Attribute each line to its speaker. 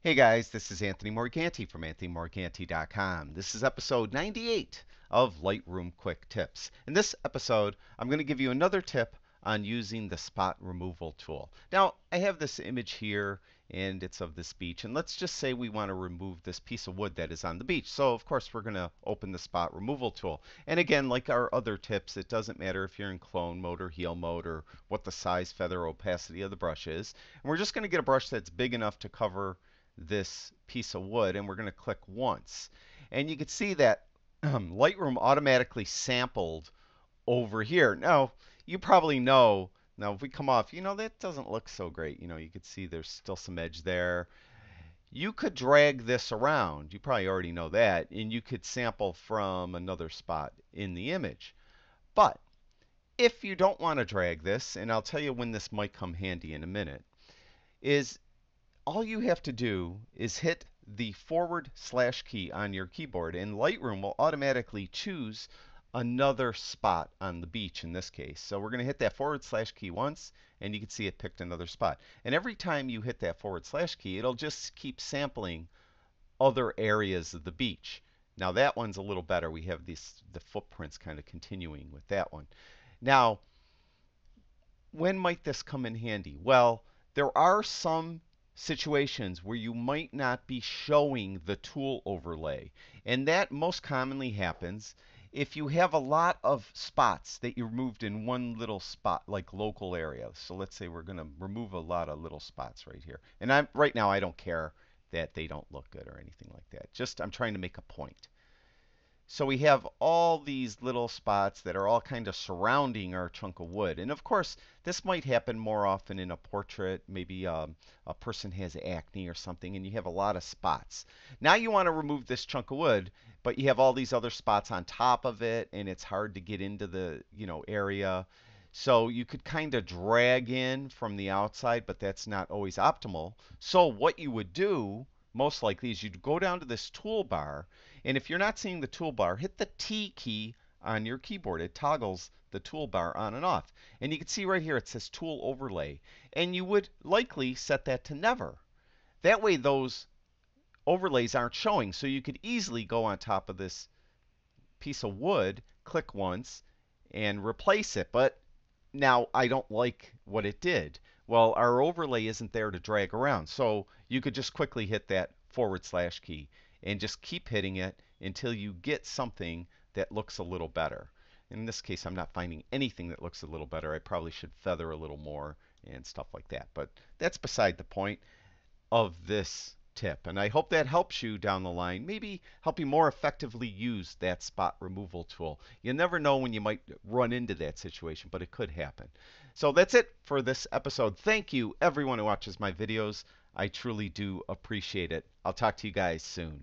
Speaker 1: Hey guys, this is Anthony Morganti from AnthonyMorganti.com. This is episode 98 of Lightroom Quick Tips. In this episode, I'm going to give you another tip on using the spot removal tool. Now, I have this image here and it's of this beach. And let's just say we want to remove this piece of wood that is on the beach. So of course we're going to open the spot removal tool. And again, like our other tips, it doesn't matter if you're in clone mode or heal mode or what the size, feather, opacity of the brush is. And we're just going to get a brush that's big enough to cover this piece of wood and we're going to click once. And you can see that um, Lightroom automatically sampled over here. Now, you probably know now, if we come off, you know, that doesn't look so great. You know, you could see there's still some edge there. You could drag this around. You probably already know that. And you could sample from another spot in the image. But if you don't want to drag this, and I'll tell you when this might come handy in a minute, is all you have to do is hit the forward slash key on your keyboard, and Lightroom will automatically choose another spot on the beach in this case. So we're going to hit that forward slash key once, and you can see it picked another spot. And every time you hit that forward slash key, it'll just keep sampling other areas of the beach. Now that one's a little better. We have these the footprints kind of continuing with that one. Now, when might this come in handy? Well, there are some situations where you might not be showing the tool overlay. And that most commonly happens if you have a lot of spots that you removed in one little spot, like local area. So let's say we're going to remove a lot of little spots right here. And I'm right now I don't care that they don't look good or anything like that. Just I'm trying to make a point. So we have all these little spots that are all kind of surrounding our chunk of wood. And of course, this might happen more often in a portrait. Maybe um, a person has acne or something and you have a lot of spots. Now you want to remove this chunk of wood, but you have all these other spots on top of it and it's hard to get into the you know area. So you could kind of drag in from the outside, but that's not always optimal. So what you would do most likely is you'd go down to this toolbar, and if you're not seeing the toolbar, hit the T key on your keyboard. It toggles the toolbar on and off. And you can see right here it says Tool Overlay, and you would likely set that to Never. That way those overlays aren't showing, so you could easily go on top of this piece of wood, click once, and replace it. But now I don't like what it did. Well, our overlay isn't there to drag around. So you could just quickly hit that forward slash key and just keep hitting it until you get something that looks a little better. In this case, I'm not finding anything that looks a little better. I probably should feather a little more and stuff like that. But that's beside the point of this tip. And I hope that helps you down the line, maybe help you more effectively use that spot removal tool. You never know when you might run into that situation, but it could happen. So that's it for this episode. Thank you, everyone who watches my videos. I truly do appreciate it. I'll talk to you guys soon.